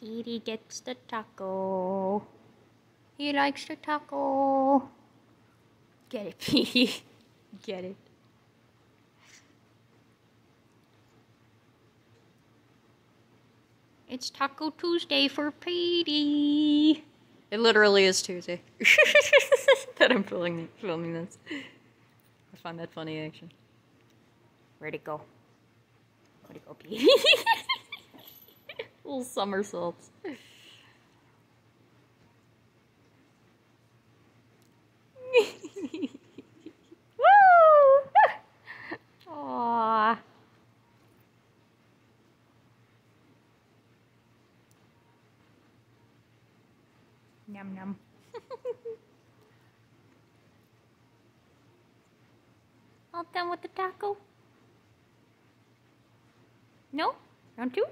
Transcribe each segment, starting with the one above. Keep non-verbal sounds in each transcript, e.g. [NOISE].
Petey gets the taco. He likes the taco. Get it, [LAUGHS] Petey. Get it. It's Taco Tuesday for Petey. It literally is Tuesday. [LAUGHS] that I'm filming, filming this. I find that funny, actually. Where'd it go? Where'd it go, Petey? [LAUGHS] Little somersaults. [LAUGHS] Yum yum. [LAUGHS] All done with the taco? No? Round two?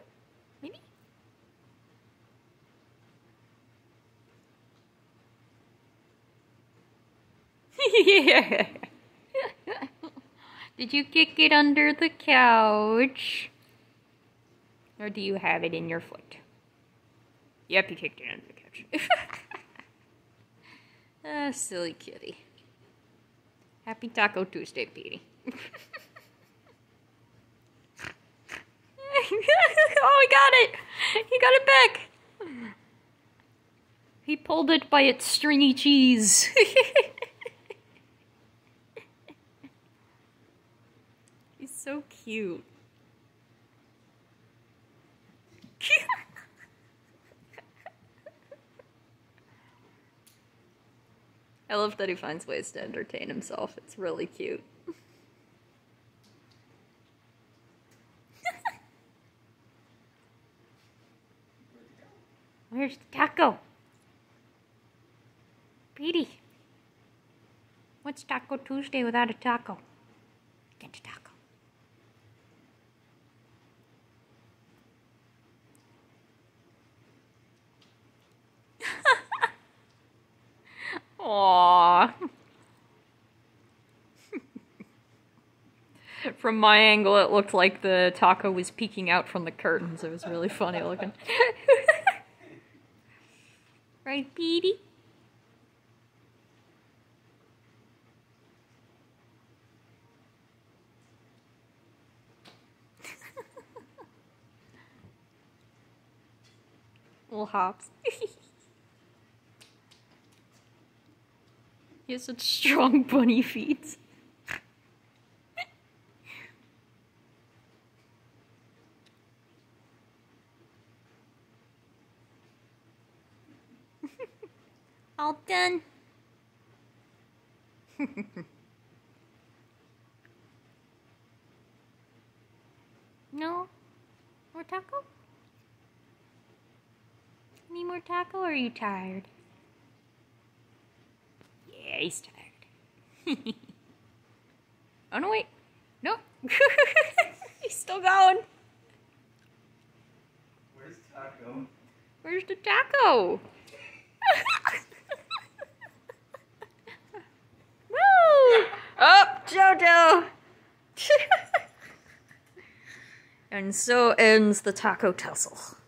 [LAUGHS] Did you kick it under the couch? Or do you have it in your foot? Yep, you kicked it under the couch. [LAUGHS] ah, silly kitty. Happy Taco Tuesday, Petey. [LAUGHS] oh, he got it! He got it back! He pulled it by its stringy cheese. He's so cute. [LAUGHS] I love that he finds ways to entertain himself. It's really cute. [LAUGHS] Where's the taco? Petey. What's Taco Tuesday without a taco? Get a taco. Aww. [LAUGHS] from my angle, it looked like the taco was peeking out from the curtains. It was really funny looking. [LAUGHS] right, Petey? [LAUGHS] Little hops. He has such strong [LAUGHS] bunny feet. [LAUGHS] All done. [LAUGHS] no? More taco? Any more taco or are you tired? He's [LAUGHS] tired. oh no, wait. Nope. [LAUGHS] he's still going. Where's Taco? Where's the taco? [LAUGHS] Woo! Oh, Jojo! and so ends the taco tussle.